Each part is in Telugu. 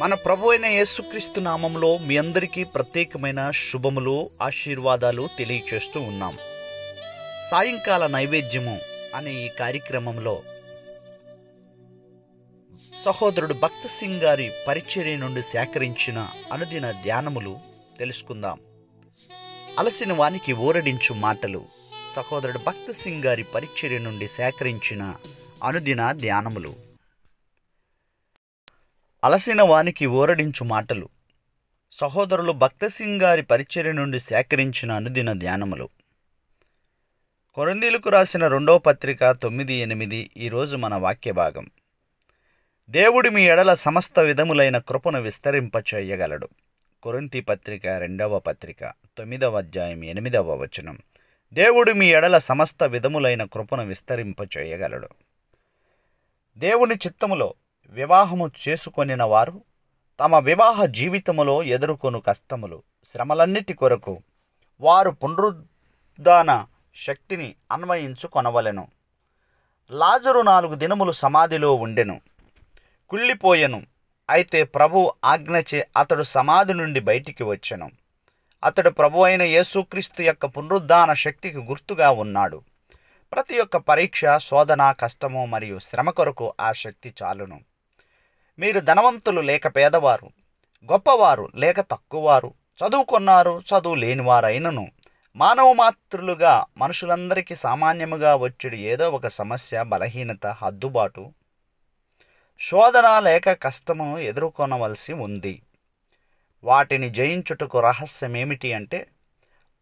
మన ప్రభు అయిన యేసుక్రీస్తు నామంలో మీ అందరికీ ప్రత్యేకమైన శుభములు ఆశీర్వాదాలు తెలియచేస్తూ ఉన్నాం. సాయంకాల నైవేద్యము అనే ఈ కార్యక్రమంలో సహోదరుడు భక్త సింగ్ గారి పరిచర్య నుండి సేకరించిన అనుదిన ధ్యానములు తెలుసుకుందాం. అలసిన వానికి ఊరడించు మాటలు సహోదరుడు భక్త సింగ్ గారి పరిచర్య నుండి సేకరించిన అనుదిన ధ్యానములు. అలసిన వానికి ఊరడించు మాటలు. సహోదరులు భక్తసింగ్ గారి పరిచర్య నుండి సేకరించిన అనుదిన ధ్యానములు. కొరందీలకు రాసిన రెండవ పత్రిక తొమ్మిది ఎనిమిది ఈరోజు మన వాక్య భాగం. దేవుడి మీ ఎడల సమస్త విధములైన కృపను విస్తరింపచేయగలడు కొరంతి పత్రిక రెండవ పత్రిక తొమ్మిదవ అధ్యాయం ఎనిమిదవ వచనం. దేవుడు మీ ఎడల సమస్త విధములైన కృపను విస్తరింపచేయగలడు దేవుని చిత్తములో వివాహము చేసుకొనిన వారు తమ వివాహ జీవితములో ఎదుర్కొను కష్టములు శ్రమలన్నిటి కొరకు వారు పునరుద్ధాన శక్తిని అన్వయించుకొనవలెను లాజరు నాలుగు దినములు సమాధిలో ఉండెను. కుళ్ళిపోయెను. అయితే ప్రభు ఆజ్ఞచే అతడు సమాధి నుండి బయటికి వచ్చెను. అతడు ప్రభు అయిన యేసుక్రీస్తు యొక్క పునరుద్ధాన శక్తికి గుర్తుగా ఉన్నాడు. ప్రతి ఒక్క పరీక్ష శోధన కష్టము మరియు శ్రమ కొరకు ఆ శక్తి చాలును. మీరు ధనవంతులు లేక పేదవారు గొప్పవారు లేక తక్కువవారు చదువుకున్నారు చదువు లేనివారైనను. మానవ మాతృలుగా మనుషులందరికీ సామాన్యముగా వచ్చుడు ఏదో ఒక సమస్య బలహీనత హద్దుబాటు శోధన లేక కష్టమును ఎదుర్కొనవలసి ఉంది. వాటిని జయించుటకు రహస్యమేమిటి అంటే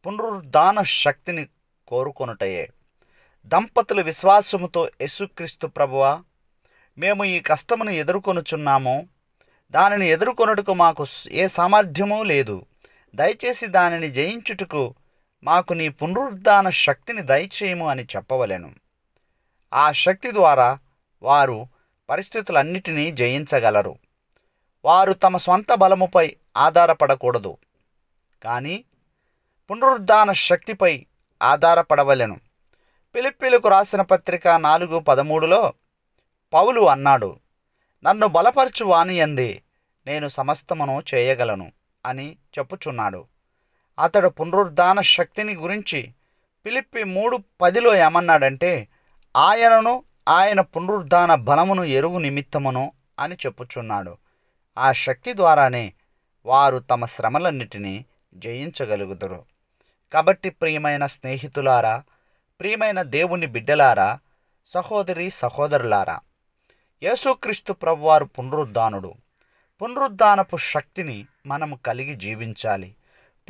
పునరుద్ధాన శక్తిని కోరుకొనుటయే. దంపతులు విశ్వాసముతో యేసుక్రీస్తు ప్రభువా మేము ఈ కష్టమును ఎదుర్కొనుచున్నాము. దానిని ఎదుర్కొనుటకు మాకు ఏ సామర్థ్యమూ లేదు. దయచేసి దానిని జయించుటకు మాకు నీ పునరుద్ధాన శక్తిని దయచేయము అని చెప్పవలెను. ఆ శక్తి ద్వారా వారు పరిస్థితులన్నిటినీ జయించగలరు. వారు తమ స్వంత బలముపై ఆధారపడకూడదు. కానీ పునరుద్ధాన శక్తిపై ఆధారపడవలెను. పిలిపిలకు రాసిన పత్రిక నాలుగు పదమూడులో పౌలు అన్నాడు నన్ను బలపరచు వానియందే నేను సమస్తమును చేయగలను అని చెప్పుచున్నాడు. అతడు పునరుద్ధాన శక్తిని గురించి పిలిపి మూడు పదిలో ఏమన్నాడంటే ఆయనను ఆయన పునరుద్ధాన బలమును ఎరువు నిమిత్తమును అని చెప్పుచున్నాడు. ఆ శక్తి ద్వారానే వారు తమ శ్రమలన్నిటినీ జయించగలుగుతారు కాబట్టి ప్రియమైన స్నేహితులారా ప్రియమైన దేవుని బిడ్డలారా సహోదరి సహోదరులారా యేసుక్రీస్తు ప్రభువారు పునరుద్ధానుడు. పునరుద్ధానపు శక్తిని మనము కలిగి జీవించాలి.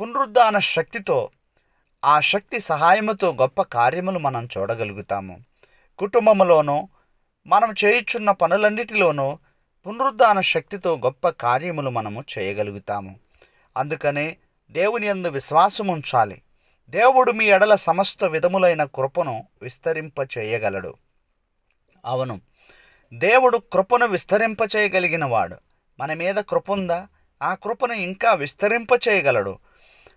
పునరుద్ధాన శక్తితో ఆ శక్తి సహాయముతో గొప్ప కార్యములు మనం చూడగలుగుతాము. కుటుంబంలోనూ మనం చేయుచున్న పనులన్నిటిలోనూ పునరుద్ధాన శక్తితో గొప్ప కార్యములు మనము చేయగలుగుతాము. అందుకనే దేవుని యందు విశ్వాసం ఉంచాలి. దేవుడు మీ ఎడల సమస్త విధములైన కృపను విస్తరింప చేయగలడు అవును దేవుడు కృపను విస్తరింప వాడు మన మీద కృప ఉందా ఆ కృపను ఇంకా విస్తరింప చేయగలడు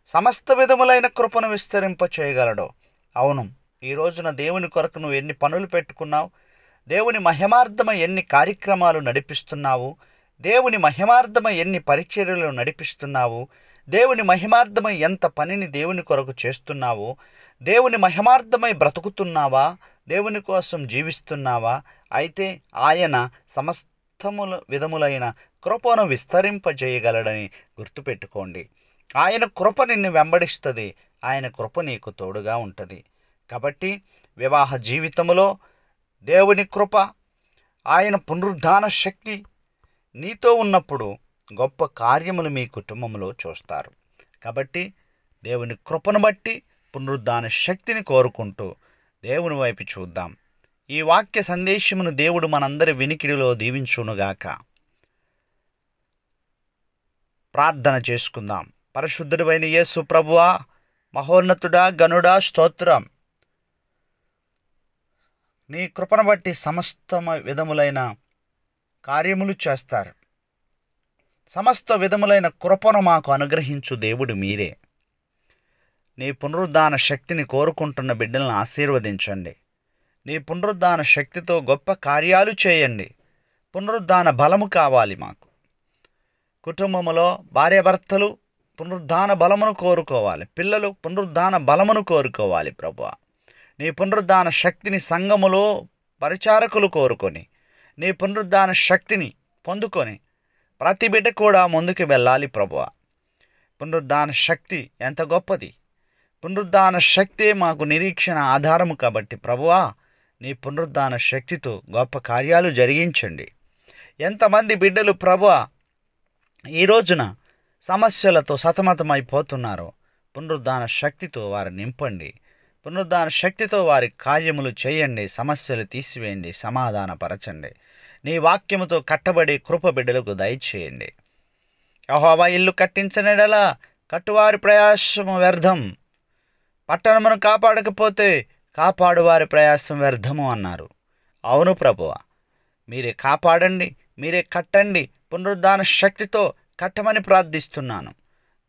సమస్త విధములైన కృపను విస్తరింప చేయగలడు అవును ఈ రోజున దేవుని కొరకు నువ్వు ఎన్ని పనులు పెట్టుకున్నావు? దేవుని మహిమార్థమ ఎన్ని కార్యక్రమాలు నడిపిస్తున్నావు? దేవుని మహిమార్థమ ఎన్ని పరిచర్యలు నడిపిస్తున్నావు? దేవుని మహిమార్థమై ఎంత పనిని దేవుని కొరకు చేస్తున్నావు? దేవుని మహిమార్థమై బ్రతుకుతున్నావా? దేవుని కోసం జీవిస్తున్నావా? అయితే ఆయన సమస్తముల విధములైన కృపను విస్తరింపజేయగలడని గుర్తుపెట్టుకోండి. ఆయన కృప నిన్ను వెంబడిస్తుంది. ఆయన కృప నీకు తోడుగా ఉంటుంది. కాబట్టి వివాహ జీవితములో దేవుని కృప ఆయన పునరుద్ధాన శక్తి నీతో ఉన్నప్పుడు గొప్ప కార్యములు మీ కుటుంబంలో చూస్తారు. కాబట్టి దేవుని కృపను బట్టి పునరుద్ధాన శక్తిని కోరుకుంటూ దేవుని వైపు చూద్దాం. ఈ వాక్య సందేశమును దేవుడు మనందరి వినికిడిలో దీవించునుగాక. ప్రార్థన చేసుకుందాం. పరిశుద్ధుడైన యేసు ప్రభువా మహోన్నతుడా గనుడా స్తోత్రం. నీ కృపను బట్టి సమస్త విధములైన కార్యములు చేస్తారు. సమస్త విధములైన కృపను మాకు అనుగ్రహించు దేవుడు మీరే. నీ పునరుద్ధాన శక్తిని కోరుకుంటున్న బిడ్డలను ఆశీర్వదించండి. నీ పునరుద్ధాన శక్తితో గొప్ప కార్యాలు చేయండి. పునరుద్ధాన బలము కావాలి మాకు. కుటుంబంలో భార్యాభర్తలు పునరుద్ధాన బలమును కోరుకోవాలి. పిల్లలు పునరుద్ధాన బలమును కోరుకోవాలి ప్రభు నీ పునరుద్ధాన శక్తిని సంఘములో పరిచారకులు కోరుకొని నీ పునరుద్ధాన శక్తిని పొందుకొని ప్రతి బిడ్డ కూడా ముందుకు వెళ్ళాలి ప్రభువ. పునరుద్ధాన శక్తి ఎంత గొప్పది. పునరుద్ధాన శక్తే మాకు నిరీక్షణ ఆధారము కాబట్టి ప్రభువా నీ పునరుద్ధాన శక్తితో గొప్ప కార్యాలు జరిగించండి. ఎంతమంది బిడ్డలు ప్రభు ఈ రోజున సమస్యలతో సతమతమైపోతున్నారో పునరుద్ధాన శక్తితో వారు నింపండి. పునరుద్ధాన శక్తితో వారి కార్యములు చేయండి సమస్యలు తీసివేయండి సమాధానపరచండి. నీ వాక్యముతో కట్టబడి కృప బిడ్డలకు దయచేయండి. యహోవా ఇల్లు కట్టించనిడలా కట్టువారి ప్రయాసము వ్యర్థం. పట్టణమును కాపాడకపోతే కాపాడువారి ప్రయాసం వ్యర్థము అన్నారు. అవును ప్రభువ మీరే కాపాడండి మీరే కట్టండి పునరుద్ధాన శక్తితో కట్టమని ప్రార్థిస్తున్నాను.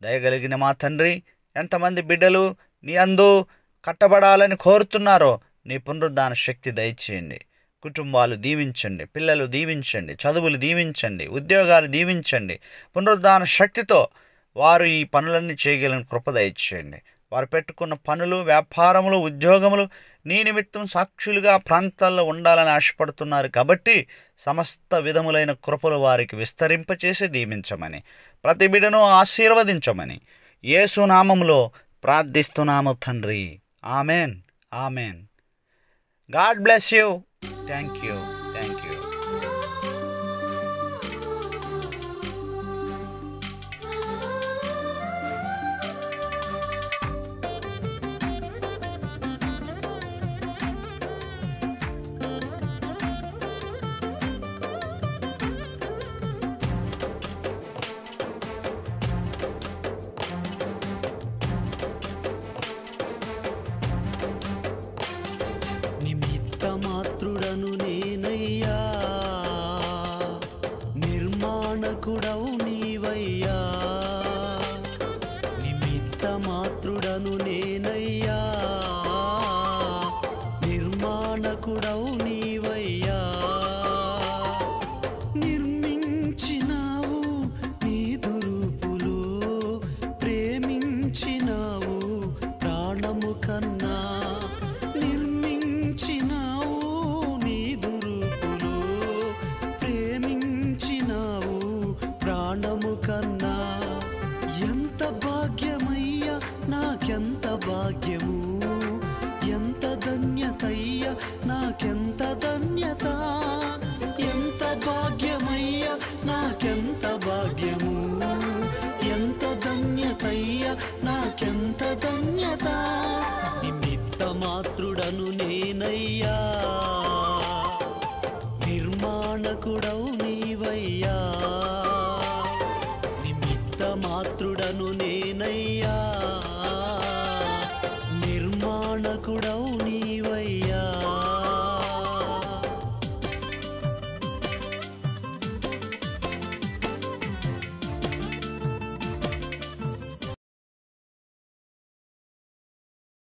దయగలిగిన మా తండ్రి ఎంతమంది బిడ్డలు నీ అందు కట్టబడాలని కోరుతున్నారో నీ పునరుద్ధాన శక్తి దయచేయండి. కుటుంబాలు దీవించండి పిల్లలు దీవించండి చదువులు దీవించండి ఉద్యోగాలు దీవించండి. పునరుద్ధాన శక్తితో వారు ఈ పనులన్నీ చేయగలని కృప దయచేయండి. వారు పెట్టుకున్న పనులు వ్యాపారములు ఉద్యోగములు నీ నిమిత్తం సాక్షులుగా ప్రాంతాల్లో ఉండాలని ఆశపడుతున్నారు కాబట్టి సమస్త విధములైన కృపలు వారికి విస్తరింపచేసి దీవించమని ప్రతి బిడను ఆశీర్వదించమని యేసునామములో ప్రార్థిస్తున్నాము తండ్రి. Amen. Amen. God bless you. Thank you ఎంత భాగ్యము? ఎంత ధన్యతయ్యా? నాకెంత ధన్యత? ఎంత భాగ్యమయ్యా? నాకెంత భాగ్యము? ఎంత ధన్యతయ్యా? నాకెంత ధన్యత?